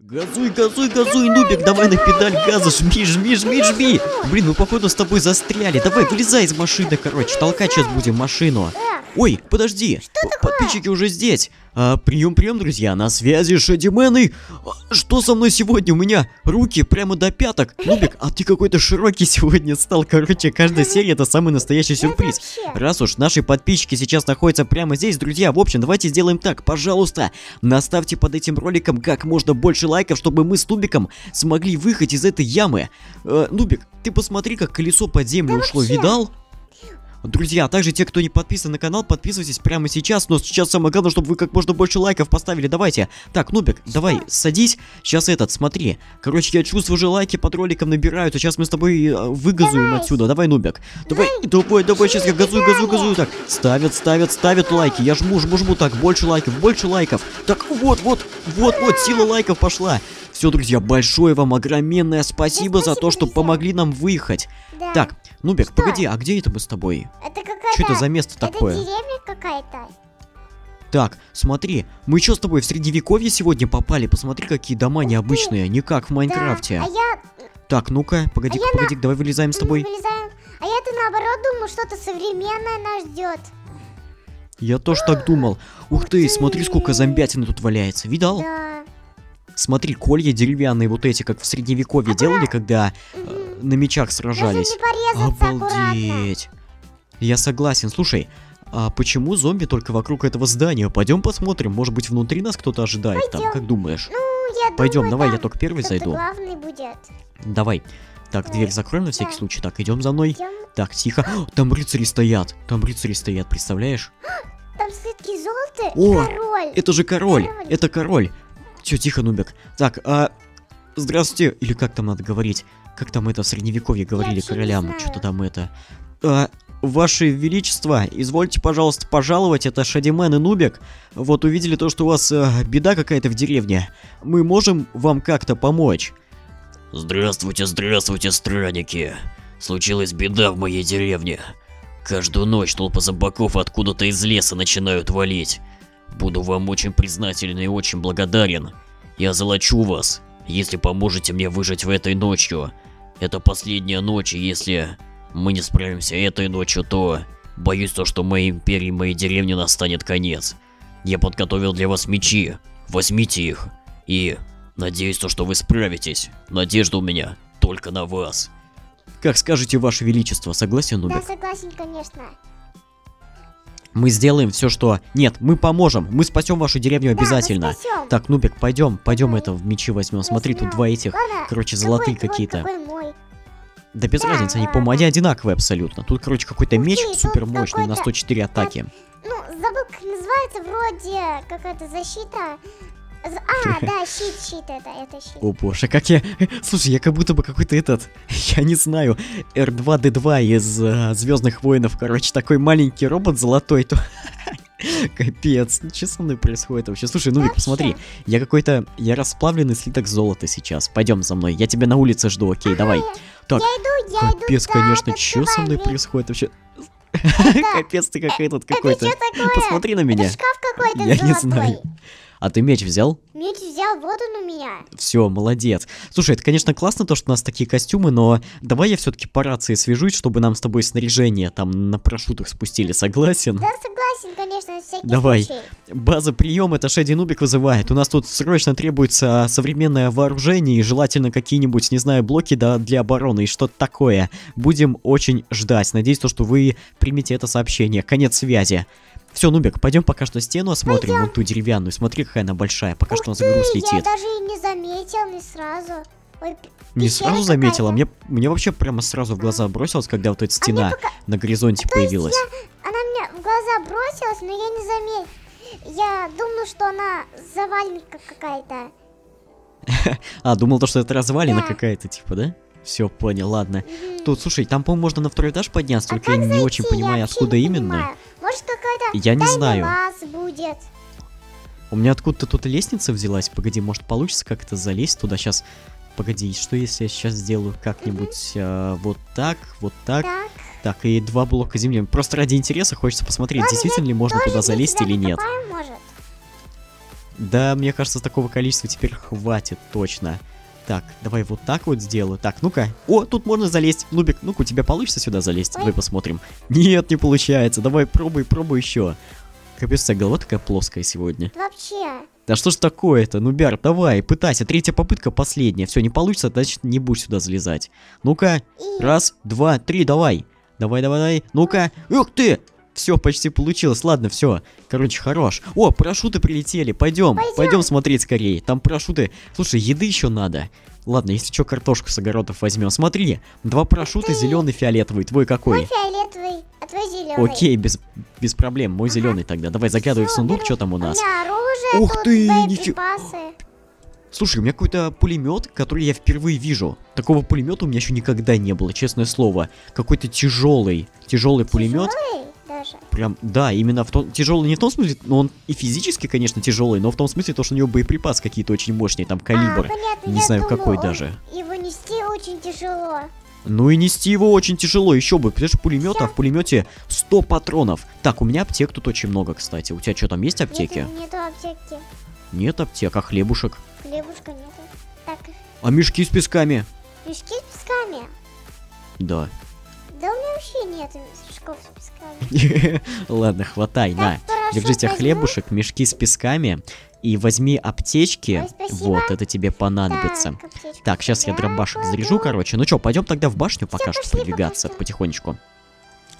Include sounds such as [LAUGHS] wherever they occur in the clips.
Газуй, газуй, газуй, Нубик, давай на педаль газа, жми, жми, жми, жми. Блин, мы походу с тобой застряли. Давай, вылезай из машины, короче, толкать сейчас будем машину. Ой, подожди, подписчики уже здесь. А, прием, прием, друзья, на связи Шадимен и... А, Что со мной сегодня? У меня руки прямо до пяток. Нубик, а ты какой-то широкий сегодня стал. Короче, каждая серия это самый настоящий сюрприз. Раз уж наши подписчики сейчас находятся прямо здесь, друзья, в общем, давайте сделаем так, пожалуйста, наставьте под этим роликом как можно больше лайков, чтобы мы с Нубиком смогли выехать из этой ямы. Э, Нубик, ты посмотри, как колесо под землю Да ушло, вообще. видал? Друзья, а также те, кто не подписан на канал, подписывайтесь прямо сейчас, но сейчас самое главное, чтобы вы как можно больше лайков поставили, давайте. Так, Нубик, давай, садись, сейчас этот, смотри. Короче, я чувствую, уже лайки под роликом набираются, сейчас мы с тобой э, выгазуем Давай. отсюда, давай, Нубик. Давай, давай, давай, сейчас я газую, газую, газую, так. Ставят, ставят, ставят лайки, я жму, жму, жму, так, больше лайков, больше лайков. Так, вот, вот, вот, вот, сила лайков пошла. Все, друзья, большое вам огроменное спасибо за то, что друзья. помогли нам выехать. Да. Так, Нубик, Что? погоди, а где это мы с тобой? это какая-то... Что это за место Это такое? деревня какая-то. Так, смотри, мы что с тобой в средневековье сегодня попали? Посмотри, какие дома необычные, не как в Майнкрафте. Да. А я... Так, ну-ка, погоди-ка, А я на- погоди давай вылезаем с тобой. Вылезаем. А я-то наоборот думаю, что-то современное нас ждет. Я тоже так думал. Ух ты, ты. смотри, сколько зомбятины тут валяется. Видал? Да. Смотри, колья деревянные вот эти, как в средневековье делали, когда э, на мечах сражались. Порезаться аккуратно. Обалдеть. Я согласен. Слушай, а почему зомби только вокруг этого здания? Пойдем посмотрим, может быть внутри нас кто-то ожидает там, Пойдем. как думаешь? Ну, я Пойдем, думаю, давай, я там только первый зайду. главный будет. Давай. Так, дверь закроем на всякий Да. случай. Так, идем за мной. Идем. Так, тихо. О, [GASPS] там рыцари стоят. Там рыцари стоят, представляешь? [GASPS] Там слитки золота О, король. Это же король. Король. Это король. Все, тихо, Нубик. Так, а... Здравствуйте. Или как там надо говорить? Как там это в средневековье говорили королям? Что-то там это... А, Ваше Величество, извольте, пожалуйста, пожаловать, это Шадимен и Нубик. Вот увидели то, что у вас э, беда какая-то в деревне. Мы можем вам как-то помочь? Здравствуйте, здравствуйте, странники. Случилась беда в моей деревне. Каждую ночь толпы зомбаков откуда-то из леса начинают валить. Буду вам очень признателен и очень благодарен. Я золочу вас, если поможете мне выжить в этой ночью. Это последняя ночь, и если мы не справимся этой ночью, то боюсь то, что моей империи, моей деревне настанет конец. Я подготовил для вас мечи. Возьмите их. И Надеюсь, то, что вы справитесь. Надежда у меня только на вас. Как скажете, Ваше Величество, согласен, Да, Нубик? согласен, конечно. Мы сделаем все, что... Нет, мы поможем. Мы спасем вашу деревню Да, обязательно. Так, Нубик, пойдем, пойдем это в мечи возьмем. Смотри, тут два этих. Ладно, короче, золотые какие-то. Да без Да, разницы, они, по-моему, они одинаковые абсолютно. Тут, короче, какой-то меч супер мощный на какой-то- 104 атаки. Ну, забыл, как называется, вроде какая-то защита. А, [LAUGHS] да, щит, щит это, это щит. О боже, как я... [LAUGHS] Слушай, я как будто бы какой-то этот... [LAUGHS] Я не знаю, R2-D2 из Звездных Воинов, короче, такой маленький робот золотой, то... Капец, что со мной происходит вообще? Слушай, Вообще. посмотри, я какой-то... Я расплавленный слиток золота сейчас. Пойдем за мной, я тебя на улице жду, окей, давай. Так, Я иду, я иду. Капец, конечно, что со мной происходит вообще? Капец, ты как этот Это какой-то. Посмотри на меня. Это шкаф какой-то Я не знаю. А ты меч взял? Меч взял, вот он у меня. Все, молодец. Слушай, это, конечно, классно, то, что у нас такие костюмы, но давай я все-таки по рации свяжусь, чтобы нам с тобой снаряжение там на парашютах спустили, согласен? Да, согласен, конечно, на всякий Давай. случай. База прием, это Шеди Нубик вызывает. У нас тут срочно требуется современное вооружение и желательно какие-нибудь, не знаю, блоки да, для обороны и что-то такое. Будем очень ждать. Надеюсь, то, что вы примете это сообщение. Конец связи. Все, Нубик, пойдем пока что стену осмотрим, вон ту деревянную. Смотри, какая она большая. Пока Ух что у нас груз Я летит. даже и не заметил, не сразу. Ой, Не сразу заметила, мне, мне вообще прямо сразу в глаза бросилось, когда вот эта стена пока- на горизонте появилась. Она мне в глаза бросилась, но я не заметил. Я думаю, что она заваленка какая-то. [LAUGHS] А, думал то, что это развалина Да. какая-то, типа, да? Все, понял, ладно. Тут, слушай, там, по-моему, можно на второй этаж подняться, А только я как не очень понимаю, Я откуда именно. понимаю. Может, какая-то Я не знаю. будет. У меня откуда-то тут лестница взялась. Погоди, может получится как-то залезть туда сейчас. Погоди, что если я сейчас сделаю как-нибудь а, вот так, вот так, Так. так, и два блока земли. Просто ради интереса хочется посмотреть, Ладно, действительно ли можно Тоже туда залезть или нет. может. Да, мне кажется, такого количества теперь хватит точно. Так, давай вот так вот сделаю. Так, ну-ка. О, тут можно залезть. Нубик, ну-ка, у тебя получится сюда залезть? Давай посмотрим. Нет, не получается. Давай, пробуй, пробуй еще. Капец, у тебя голова такая плоская сегодня. Вообще. Да что ж такое-то, Нубяр, давай, пытайся. Третья попытка последняя. Все, не получится, значит не будешь сюда залезать. Ну-ка, И... раз, два, три, давай. Давай, давай, давай. Ну-ка. Ух ты! Все, почти получилось. Ладно, все. Короче, хорош. О, парашюты прилетели. Пойдем, Пойдем. смотреть скорее. Там парашюты. Слушай, еды еще надо. Ладно, если что, картошку с огородов возьмем. Смотри, два парашюта, зеленый, фиолетовый. Твой Мой какой? фиолетовый, а твой зеленый. Окей, без, без проблем. Мой зеленый тогда. Давай заглядывай в сундук, что там у нас. У меня оружие, Ух ты, боеприпасы. Слушай, у меня какой-то пулемет, который я впервые вижу. Такого пулемета у меня еще никогда не было, честное слово. Какой-то тяжелый, тяжелый пулемет. Тяжелый. Прям, да, именно в том, тяжелый не в том смысле, но он и физически, конечно, тяжелый, но в том смысле, то, что у него боеприпасы какие-то очень мощные, там калибр. А, понятно, не знаю, думаю, какой даже. Его нести очень тяжело. Ну и нести его очень тяжело, еще бы, потому что пулемет, а в пулемете 100 патронов. Так, у меня аптек тут очень много, кстати. У тебя что там есть аптеки? Нету, нету аптеки. Нет аптек, а хлебушек? Хлебушка нету. Так, А мешки с песками? мешки с песками. Да. Вообще нет мешков с песками. [LAUGHS] Ладно, хватай, на. Держите возьму. хлебушек, мешки с песками. И возьми аптечки. Ой. Вот, это тебе понадобится. Так, сейчас я дробашек заряжу, короче. Ну что, пойдем тогда в башню пока что пошли, продвигаться потихонечку.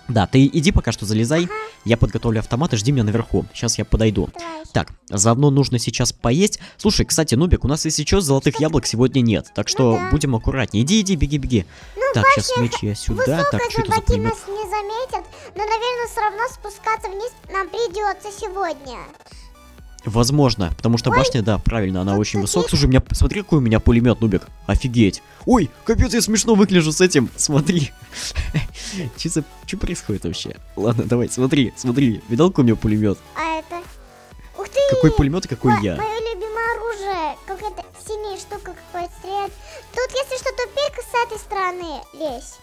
Да, ты иди пока что залезай. Я подготовлю автомат и жди меня наверху. Сейчас я подойду. Так, заодно нужно сейчас поесть. Слушай, кстати, Нубик, у нас если что, золотых яблок сегодня нет. Так что Ну да. будем аккуратнее. Иди, иди, беги, беги. так, сейчас меч я сюда. Так, что это за зомбаки пулемет? нас не заметят, но, наверное, все равно спускаться вниз нам придется сегодня. Возможно, потому что башня, да, правильно, она очень высокая. Слушай, у меня, смотри, какой у меня пулемет, Нубик. Офигеть. Ой, капец, я смешно выгляжу с этим. Смотри. [LAUGHS] Че за... Че происходит вообще? Ладно, давай, смотри, смотри. Видал, какой у меня пулемет? А это... Ух ты! Какой пулемет и какой Мо- я. Мое любимое оружие. Какая-то синяя штука какая-то стреляет. Тут, если что, тупик с этой стороны. Лезь.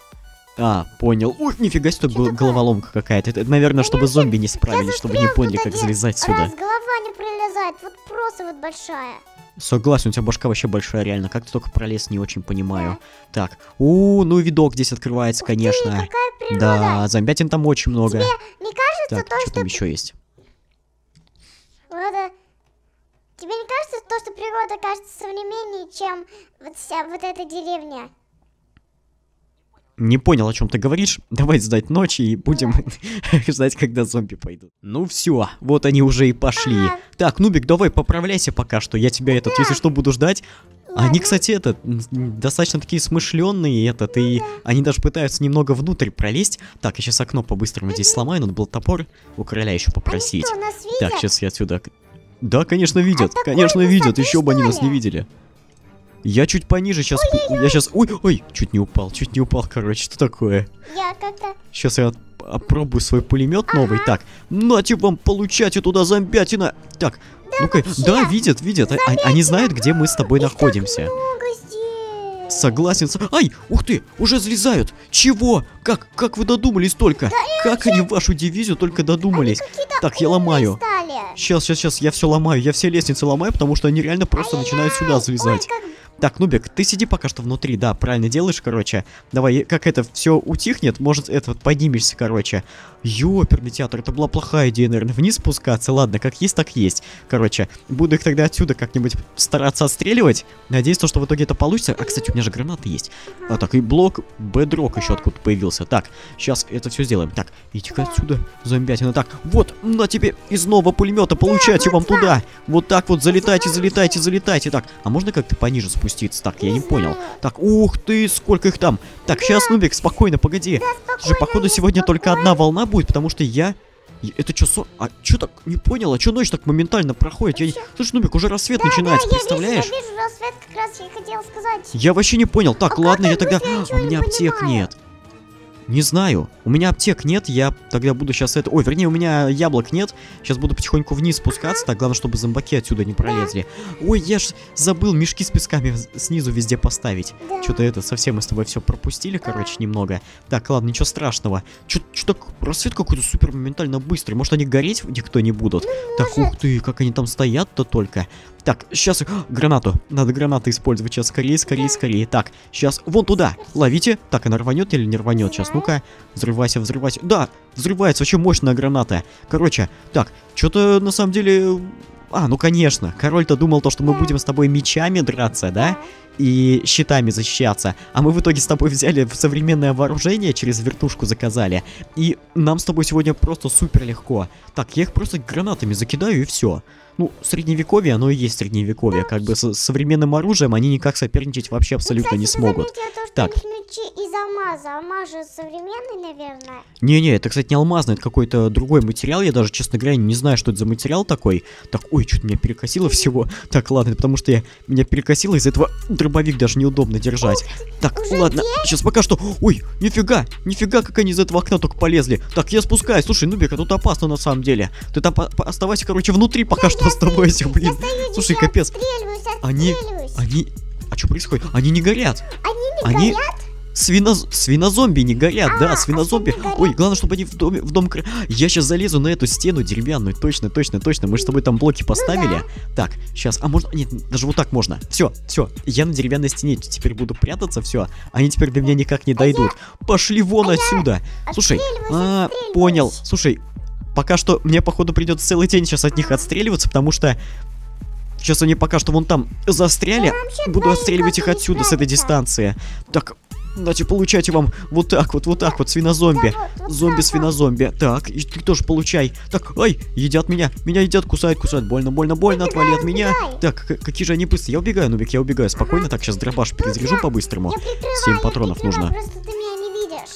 А, понял. Ой, нифига себе, такое? головоломка какая-то. Это, наверное, чтобы зомби не справились, чтобы не поняли, как залезать сюда. Раз голова не пролезает. Вот просто вот большая. Согласен, у тебя башка вообще большая, реально. Как ты только пролез, не очень понимаю. Так, у, ну видок здесь открывается, Ух ты, конечно. какая природа. Да, зомбятин там очень много. Тебе не кажется Так, то, что что... там еще есть? Ладно. Тебе не кажется то, что природа кажется современнее, чем вот вся вот эта деревня? Не понял, о чем ты говоришь. [LAUGHS] Давай ждать ночи и будем [LAUGHS] ждать, когда зомби пойдут. Ну все, вот они уже и пошли. Так, Нубик, давай поправляйся пока что. Я тебя этот, если что, буду ждать. Они, кстати, это достаточно такие смышленные, этот, и они даже пытаются немного внутрь пролезть. Так, я сейчас окно по-быстрому здесь сломаю, надо был топор у короля еще попросить. Что? Так, сейчас я отсюда. Да, конечно, видят. такой конечно, видят. Еще бы они нас не ли? видели. Я чуть пониже сейчас. Я сейчас. Ой, ой, чуть не упал, чуть не упал, короче. Что такое? Я как-то... Сейчас я опробую свой пулемет новый. Так, нате вам получайте туда зомбятина. Так, ну-ка, да, видят, видят. А- а- Они знают, где мы с тобой Их находимся. Согласен. Ай, ух ты, уже залезают. Чего? Как, как вы додумались только? Как они вашу дивизию только додумались? Так, я ломаю. стали. Сейчас, сейчас, сейчас, я все ломаю, я все лестницы ломаю, потому что они реально просто начинают сюда залезать. Ой, Так, Нубик, ты сиди пока что внутри, да, правильно делаешь, короче. Давай, как это все утихнет, может, это вот поднимешься, короче. Ёперный театр, это была плохая идея, наверное, вниз спускаться. Ладно, как есть, так есть. Короче, буду их тогда отсюда как-нибудь стараться отстреливать. Надеюсь, то, что в итоге это получится. А, кстати, у меня же гранаты есть. А, так, и блок бедрок еще откуда появился. Так, сейчас это все сделаем. Так, иди-ка отсюда, зомбятина. Так, вот, на тебе из нового пулемета, получайте вам туда. Вот так вот, залетайте, залетайте, залетайте. Так, а можно как-то пониже спуститься? Так, я не понял. Так, ух ты, сколько их там. Так, сейчас, Нубик, спокойно, погоди. Же, походу, сегодня только одна волна будет, потому что я... Это что, со... А что так? Не понял, а что ночь так моментально проходит? Я... Слушай, Нубик, уже рассвет начинается, Да, представляешь? Я вижу, я вижу рассвет, как раз я хотела сказать. Я вообще не понял. Так, А ладно, я тогда... А, у меня аптек понимаю. нет. Не знаю. У меня аптек нет, я тогда буду сейчас это... Ой, вернее, у меня яблок нет. Сейчас буду потихоньку вниз спускаться. Так, главное, чтобы зомбаки отсюда не пролезли. Ой, я ж забыл мешки с песками снизу везде поставить. Что-то это, совсем мы с тобой все пропустили, короче, немного. Так, ладно, ничего страшного. Что-то рассвет какой-то супер моментально быстрый. Может, они гореть никто не будут? Так, ух ты, как они там стоят-то только. Так, сейчас гранату. Надо гранаты использовать. Сейчас скорее, скорее, скорее. Так, сейчас вон туда. Ловите. Так, она рванет или не рванет? Сейчас, ну-ка. Взрывайся, взрывайся. Да, взрывается. Очень мощная граната. Короче, так, что-то на самом деле... А, ну конечно. Король-то думал то, что мы будем с тобой мечами драться, да? И щитами защищаться. А мы в итоге с тобой взяли современное вооружение, через вертушку заказали. И нам с тобой сегодня просто супер легко. Так, я их просто гранатами закидаю и все. Ну, средневековье, оно и есть средневековье. Как бы с современным оружием они никак соперничать вообще абсолютно не смогут. то, Так. у них мечи из алмаза. Алмаз же современный, наверное. Не-не, это, кстати, не алмазный, это какой-то другой материал. Я даже, честно говоря, не знаю, что это за материал такой. Так, ой, что-то меня перекосило всего. Так, ладно, потому что я меня перекосило, из-за этого дробовик даже неудобно держать. Так, уже ладно, сейчас пока что... Ой, нифига, нифига, как они из этого окна только полезли. Так, я спускаюсь. Слушай, Нубика, тут опасно на самом деле. Ты там оставайся, короче, внутри пока что [LAUGHS] оставайся, блин. Я стою Слушай, здесь, капец. Они-. Они... А что происходит? Они не горят. Они не горят? Свино... Свинозомби не горят, А, да, а свинозомби. что горят? Ой, главное, чтобы они в доме, в дом... Я сейчас залезу на эту стену деревянную, точно, точно, точно. Мы же с тобой там блоки поставили. Так, сейчас, а можно... Нет, даже вот так можно. Все, все, я на деревянной стене теперь буду прятаться, все. Они теперь до меня никак не дойдут. Пошли вон отсюда. Слушай, а, понял. Слушай, пока что мне, походу, придется целый день сейчас от них отстреливаться, потому что... Сейчас они пока что вон там застряли. вообще Буду отстреливать их отсюда, с этой дистанции. Так, Давайте, получайте вам вот так вот, вот так вот, свинозомби. Да вот, вот Зомби, так и ты тоже получай. Так, ай, едят меня. Меня едят, кусают, кусают. Больно, больно, больно, отвали от меня. Так, какие же они быстрые. Я убегаю, Нубик, я убегаю. Спокойно, так, сейчас дробаш перезаряжу по-быстрому. Семь патронов нужно.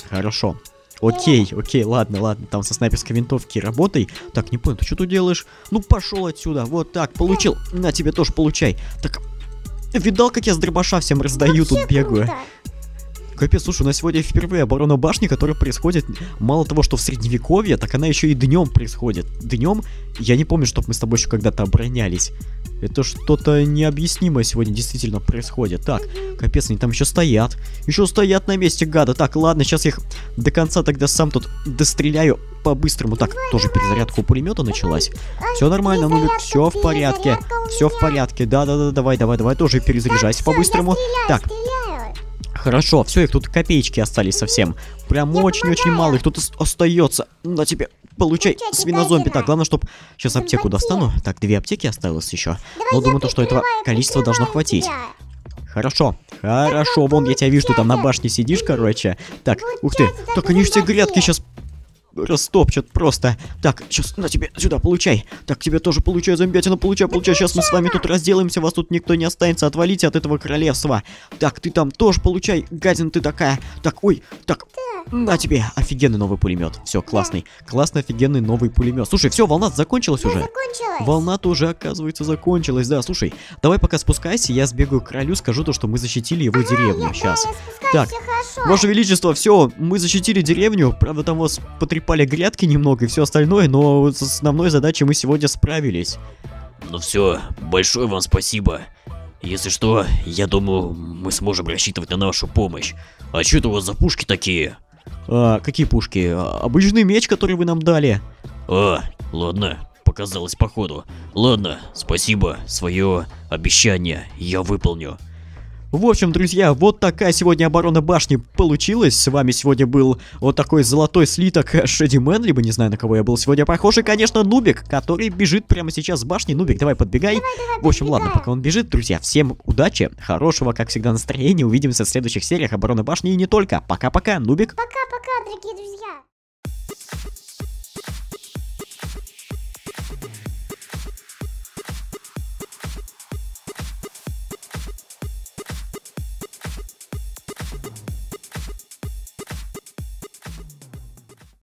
Хорошо. Окей, окей, ладно, ладно, там со снайперской винтовки работай. Так, не понял, ты что тут делаешь? Ну, пошел отсюда, вот так, получил. На, тебе тоже получай. Так, видал, как я с дробаша всем раздаю, тут бегаю? круто. Капец, слушай, у нас сегодня впервые оборона башни, которая происходит мало того, что в средневековье, так она еще и днем происходит. Днем я не помню, чтобы мы с тобой еще когда-то оборонялись. Это что-то необъяснимое сегодня действительно происходит. Так, капец, они там еще стоят. Еще стоят на месте, гада. Так, ладно, сейчас я их до конца тогда сам тут достреляю по-быстрому. Так, тоже перезарядка у пулемета началась. Все нормально, ну все в порядке. Все в порядке. Да-да-да, давай, давай, давай, тоже перезаряжайся по-быстрому. Так. Хорошо, все, их тут копеечки остались совсем. Прям очень-очень мало, их тут ос- остается. На тебе, получай, свинозомби. Так, главное, чтобы сейчас аптеку достану. Так, две аптеки осталось еще. Но я думаю, то, что этого количества должно хватить. Хорошо, хорошо, вон я тебя вижу, ты там на башне сидишь, короче. Так, ух ты, так они все грядки сейчас растопчут просто. Так, сейчас на тебе, сюда, получай. Так, тебе тоже получай, зомбятина, получай, получай. Сейчас мы с вами тут разделаемся, вас тут никто не останется. Отвалите от этого королевства. Так, ты там тоже получай, гадина ты такая. Так, ой, так, на тебе, офигенный новый пулемет. Все, классный, классный, офигенный новый пулемет. Слушай, все, волна закончилась уже. Закончилось. Волна-то уже, оказывается, закончилась. Да, слушай, давай пока спускайся, я сбегаю к королю, скажу то, что мы защитили его деревню. Я- Сейчас. Да, я Так. Ваше Величество, все, мы защитили деревню. Правда, там вас потрепали грядки немного и все остальное, но с основной задачей мы сегодня справились. Ну все, большое вам спасибо. Если что, я думаю, мы сможем рассчитывать на нашу помощь. А что это у вас за пушки такие? А, какие пушки? А, Обычный меч, который вы нам дали. А, ладно, показалось походу. Ладно, спасибо, свое обещание я выполню. В общем, друзья, вот такая сегодня оборона башни получилась. С вами сегодня был вот такой золотой слиток Шедимен, либо не знаю, на кого я был сегодня похож, и, конечно, Нубик, который бежит прямо сейчас с башни. Нубик, давай подбегай. В общем, ладно, подбегаю. пока он бежит, друзья, всем удачи, хорошего, как всегда, настроения. Увидимся в следующих сериях обороны башни и не только. Пока-пока, Нубик. Пока-пока, дорогие друзья.